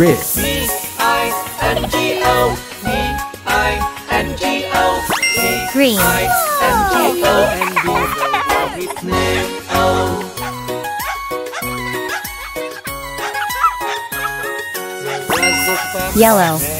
what his name. Red. B I N G O. B I N G O. B Green. N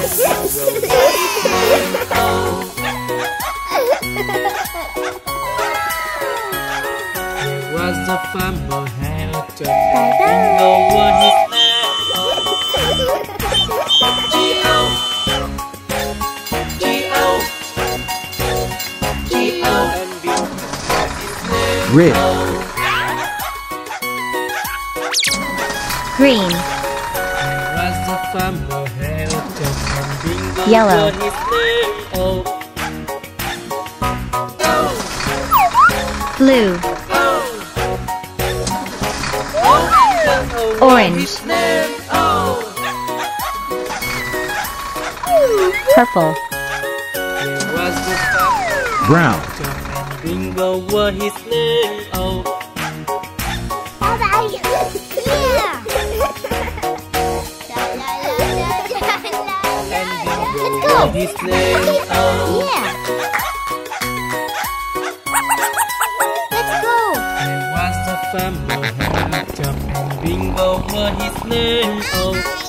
Red. Green. Yellow. Blue. Orange. Purple. What his name. Oh. And bingo what his name. Oh. There was a farmer had a and Bingo what his name. Oh.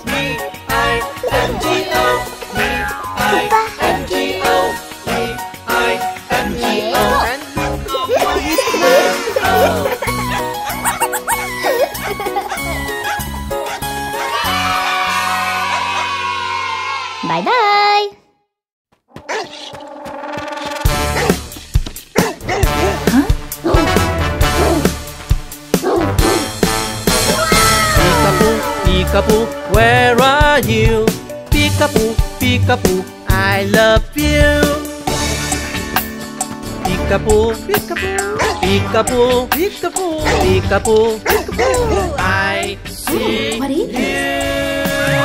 Peekaboo, peekaboo, peekaboo, peekaboo, peekaboo, peekaboo, I see What is you.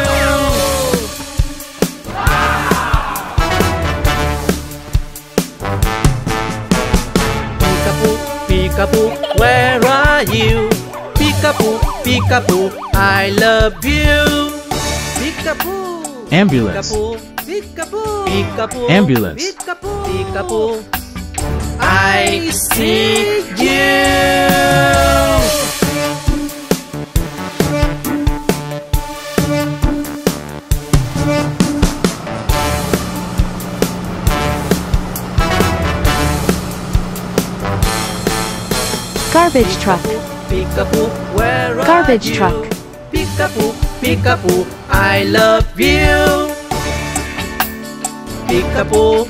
Peekaboo, peekaboo, where are you? Peekaboo, peekaboo, I love you. Peekaboo. Ambulance. Peekaboo, peekaboo, peekaboo, Ambulance. Peekaboo, peekaboo. I see you. Garbage truck. Peekaboo, where Garbage you? truck. Peekaboo, peekaboo, I love you. Peekaboo,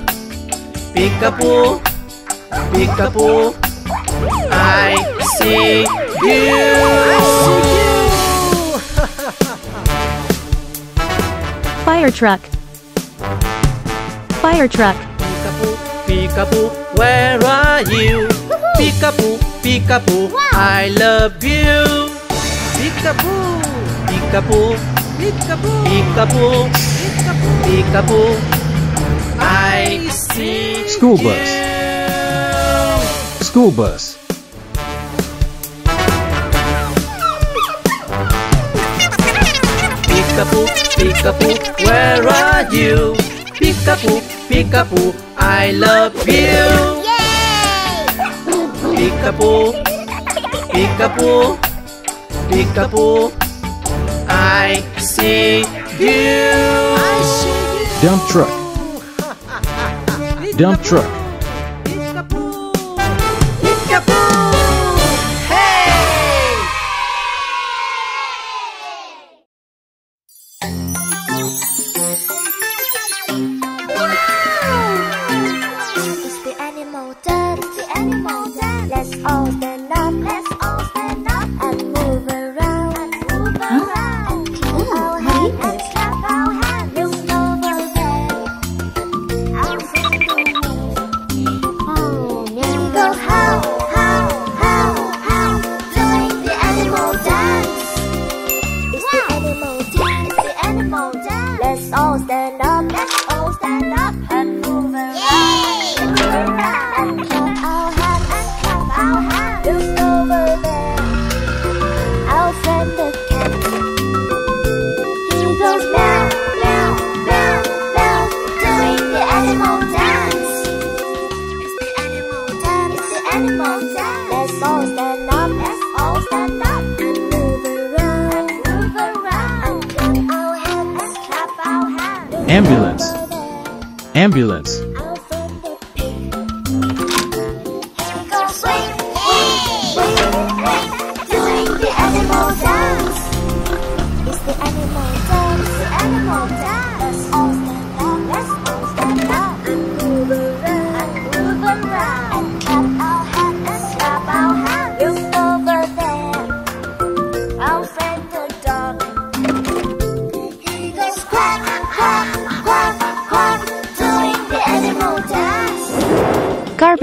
peekaboo, peekaboo, I see you. I see you. Fire truck. Fire truck. Peekaboo, peekaboo, where are you? Peekaboo, peekaboo, I love you. Peekaboo, peekaboo, peekaboo, peekaboo, peekaboo, peekaboo, I see School bus. you. School bus. Peekaboo, peekaboo, where are you? Peekaboo, peekaboo, I love you. Peekaboo, peekaboo, peekaboo, I see you. I see you. Dump truck. Dump truck.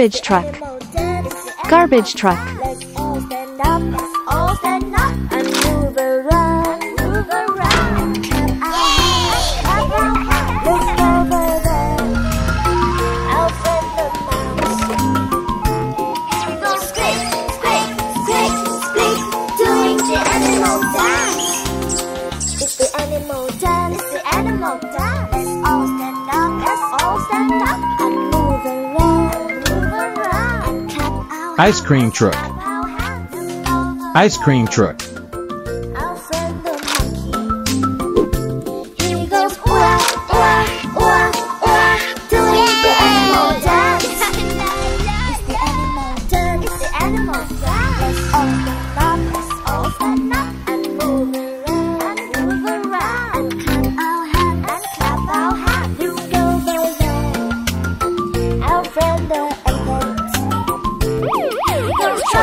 Garbage truck. Garbage truck. Ice cream truck. Ice cream truck.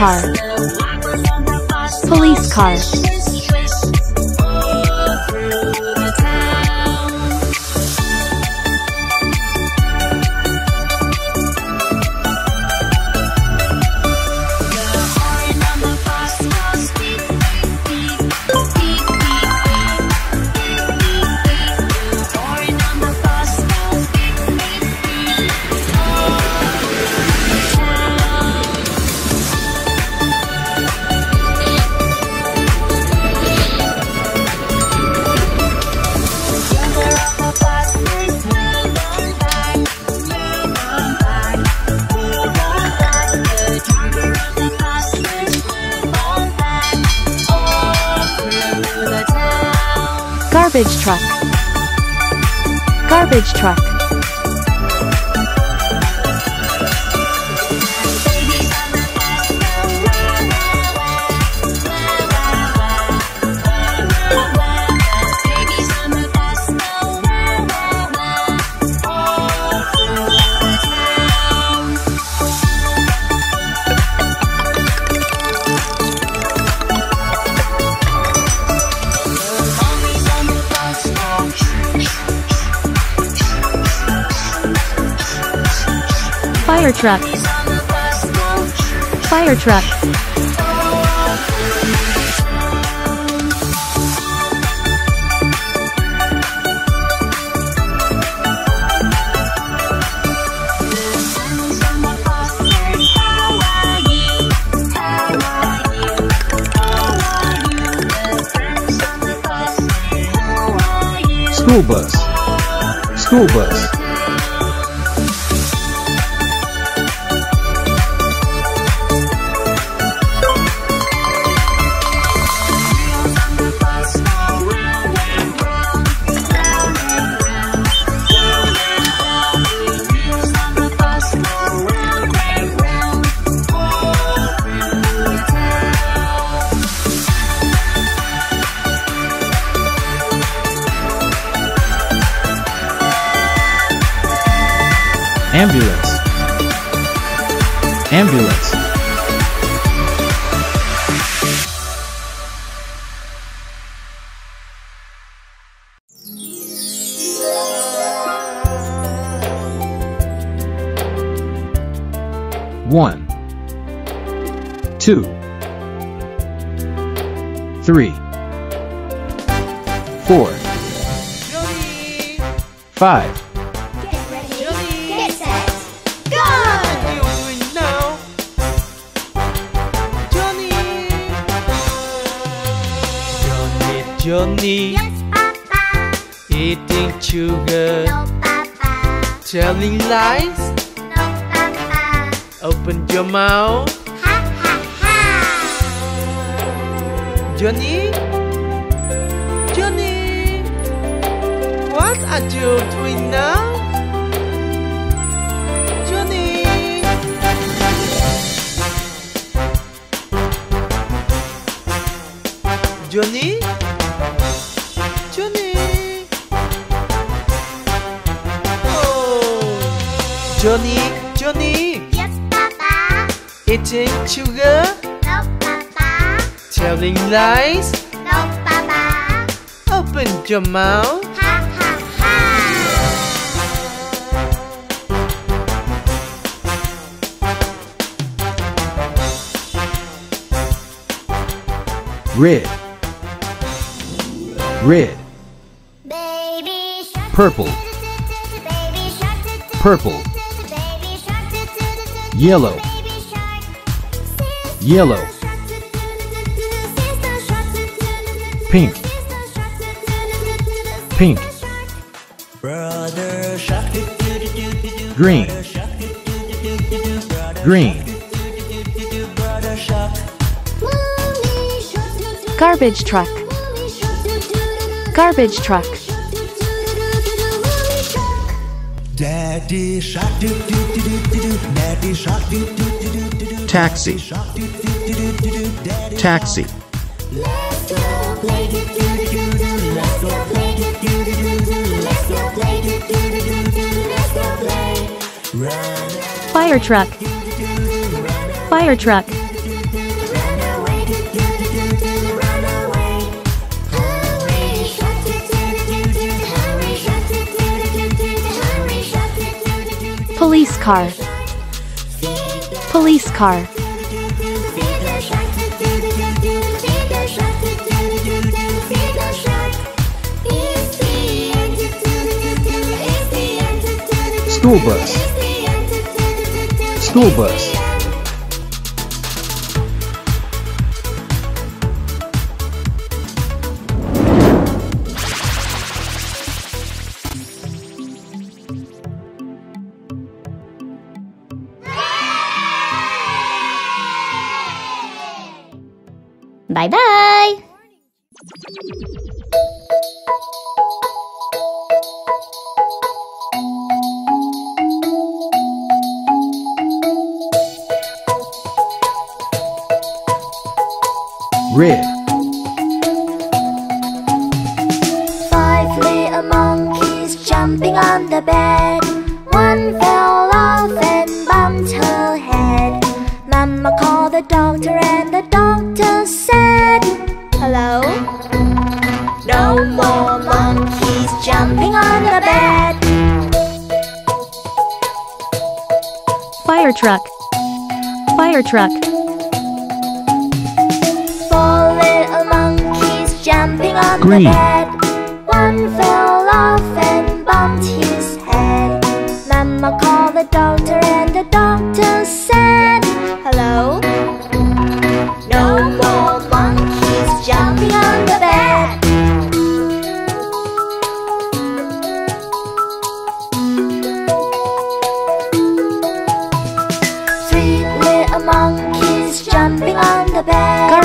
car. Police car. Garbage truck. Garbage truck. Fire truck. Fire truck. School bus. School bus. Ambulance. Ambulance. One, two, three, four, five, Johnny, Yes, Papa. eating sugar, No, Papa. telling lies. No, Papa. Open your mouth, Ha, ha, ha. Johnny. Johnny, what are you doing now? Eating sugar, No, Papa. telling lies. No, Papa. Open your mouth. Ha, ha, ha. red, red, Baby shark. purple, Baby shark. purple, Baby shark. yellow, Baby shark. Yellow, pink, pink, green, green, Garbage truck. Garbage truck. Taxi, run Fire truck. Fire truck. Do car. Police car. school bus, school bus, Bye bye. red, Five little monkeys jumping on the bed. One fell off and bumped her head. Mama called the doctor and the doctor said, Hello? No more monkeys jumping on the bed. Fire truck. Fire truck. Four little monkeys jumping on Green. the bed. One fell off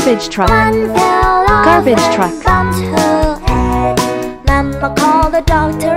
Garbage truck. Garbage truck. Mama called the doctor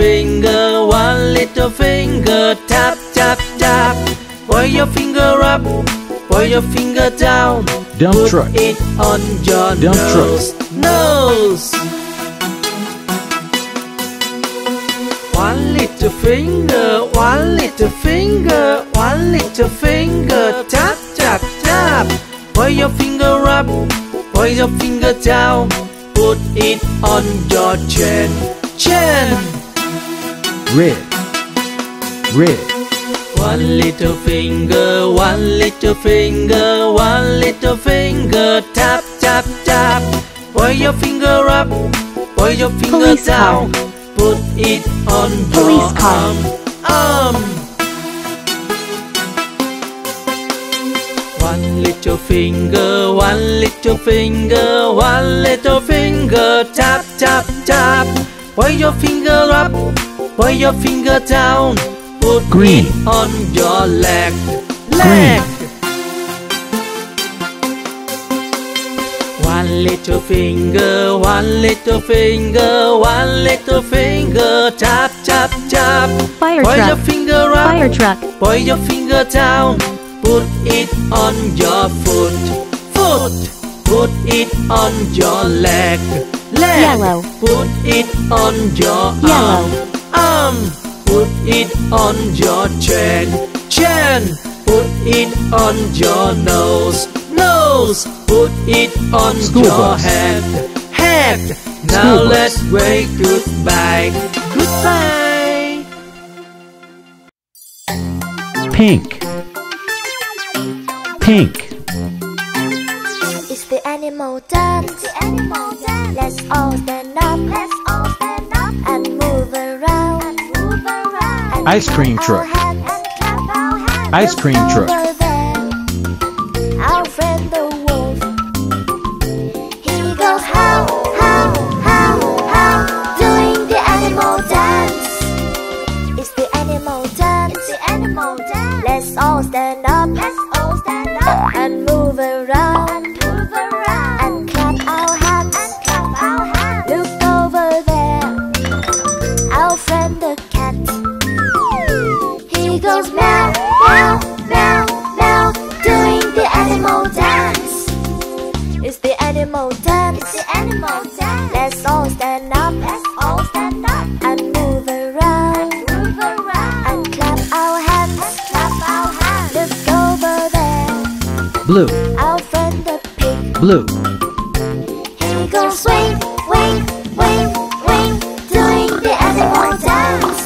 finger, one little finger, tap, tap, tap. Point your finger up, point your finger down. Dump put truck. it on your Dump truck. nose. Nose. One little finger, one little finger, one little finger, tap, tap, tap. Point your finger up, point your finger down, put it on your chin, chin. Red. Red. One little finger, one little finger, one little finger, tap, tap, tap. Point your finger up, point your finger Police car. down, put it on Police your car. arm, arm. One little finger, one little finger, one little finger, tap, tap, tap. Point your finger up, point your finger down, put Green. it on your leg, leg. One little finger, one little finger, one little finger, tap, tap, tap. Fire Point your truck. finger up, Fire truck. Point your finger down, put it on your foot, foot. Put it on your leg, leg. Yellow. Put it on your Yellow. arm, arm. Put it on your chin, chin. Put it on your nose, nose. Put it on School your bus. head, head. Now bus. let's wave goodbye, goodbye. Pink. Pink. It's the animal dance. The animal dance. Let's all stand up. Let's Ice cream truck. Ice cream truck. Blue. Friend the pig. Blue. He goes swing, swing, swing, swing, doing the animal dance.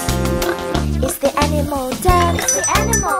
It's the animal dance. The animal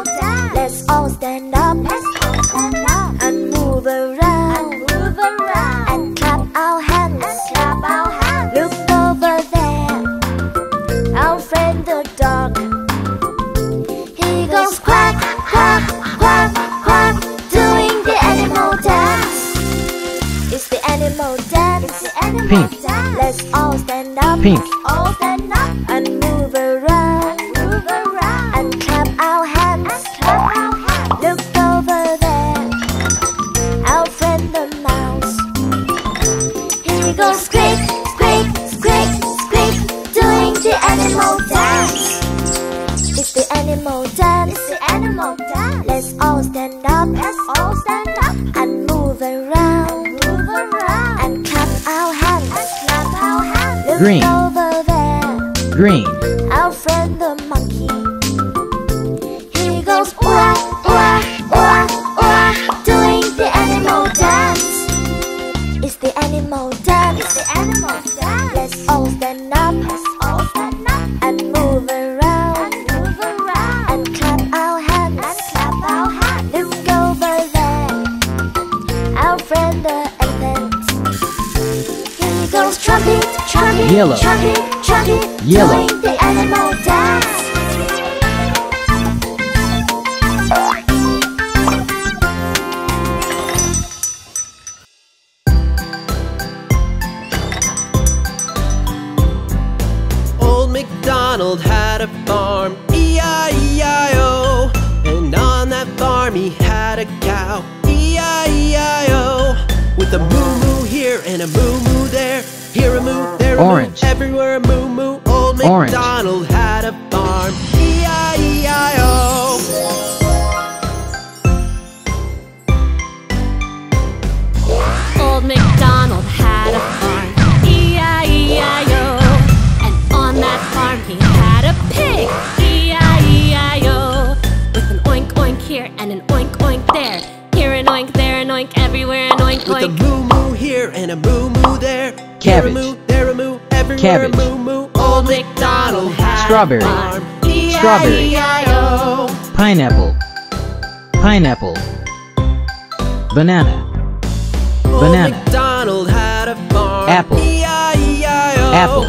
It's the. Let's all stand up. Let's all stand up and move around. Move around and clap our hands. And clap our hands. Look Green. over there. green, Our friend the monkey. Yellow. doing the animal dance. Old MacDonald had a farm, E-I-E-I-O. And on that farm he had a cow, E-I-E-I-O. With a moo moo here and a moo moo there, here a moo, there a Orange. moo, everywhere a moo moo. Old Orange. MacDonald had a farm, E E-I-E-I-O. Old MacDonald had a farm, E-I-E-I-O. And on that farm he had a pig, E-I-E-I-O. With an oink oink here and an oink oink there. Here an oink, there an oink, everywhere an oink With a moo moo here and a moo moo there. Here a Cabbage. Everywhere Cabbage. a moo moo. Old MacDonald had Strawberry. farm. Strawberry. Pineapple, pineapple, banana, Old Banana. MacDonald had a farm. Apple. E-I-E-I-O. Apple.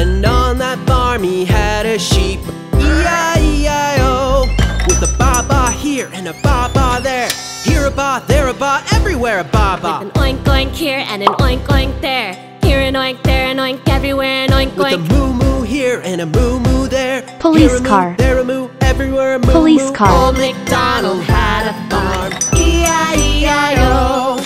And on that farm he had a sheep. E-I-E-I-O. With a ba-ba here and a ba-ba there. Here a ba, there a ba, everywhere a ba-ba. With an oink oink here and an oink oink there. Here an oink, there an oink, everywhere an oink With a oink. moo moo here and a moo moo there. Police Here a moo, car. There a moo, everywhere a moo Police moo. car. Old MacDonald had a farm. E-I-E-I-O.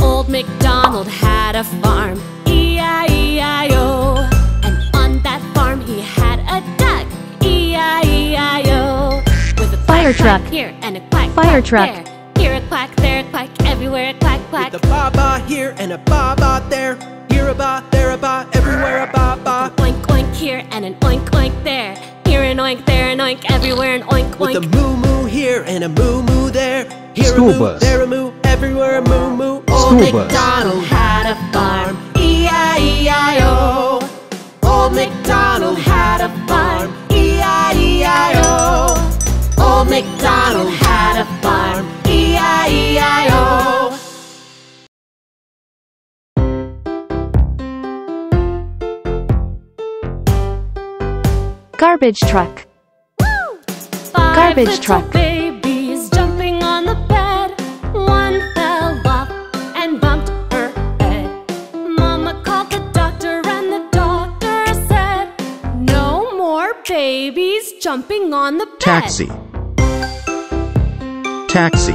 Old MacDonald had a farm, E-I-E-I-O. And on that farm he had a duck, E-I-E-I-O. With a Fire quack, truck. quack here and a quack, Fire quack truck. there. Here a quack, there a quack, everywhere a quack, quack. With a ba-ba here and a ba-ba there. Here a ba, there a ba, everywhere a ba-ba. Oink oink here and an oink oink there. Here an oink, there an oink, everywhere an oink oink. With a moo moo here and a moo moo there. Here School a moo, bus. there a moo, everywhere a moo moo. School Old bus. MacDonald had a farm. E-I-E-I-O. Old MacDonald had a farm. E-I-E-I-O. Old MacDonald had a farm. E-I-E-I-O. Garbage truck. Five Garbage little truck. babies jumping on the bed. One fell off and bumped her head. Mama called the doctor and the doctor said, No more babies jumping on the bed. taxi, taxi,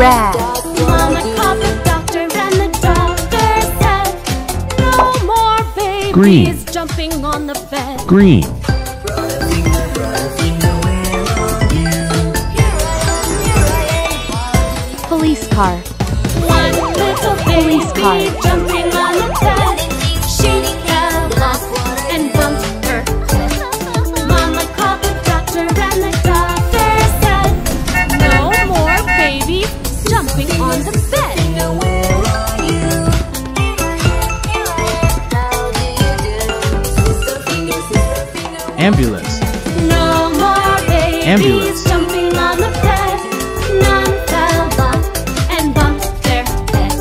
babies Green. jumping on the bed. green, Police car. One little Police car. Ambulance, No more babies Ambulance. jumping on the bed. None fell off and bumped their head.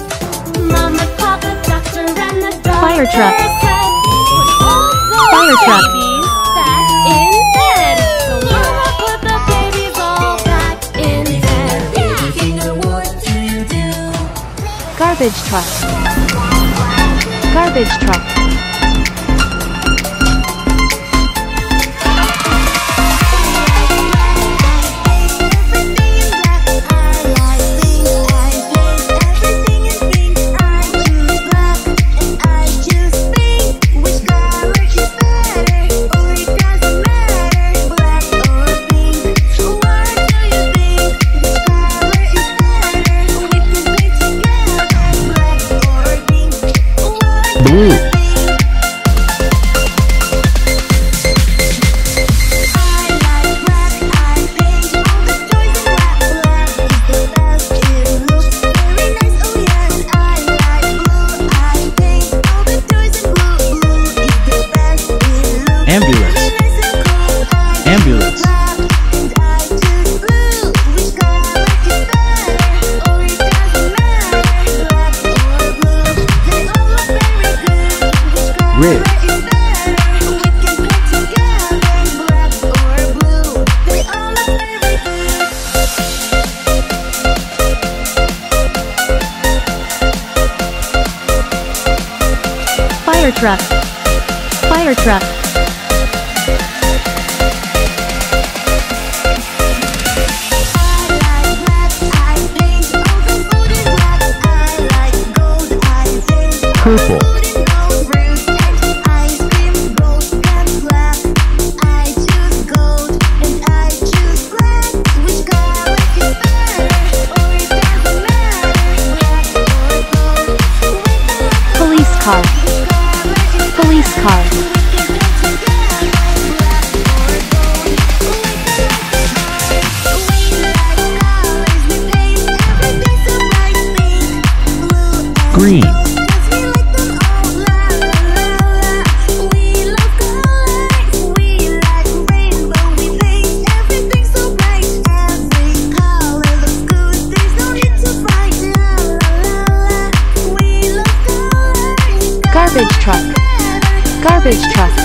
Mama called the doctor and the doctor Fire truck. said, "Put all those Fire truck. babies back in bed." So Mama put the babies all back in bed. Garbage truck. Garbage truck. Fire truck. Fire truck. Garbage truck. Garbage truck.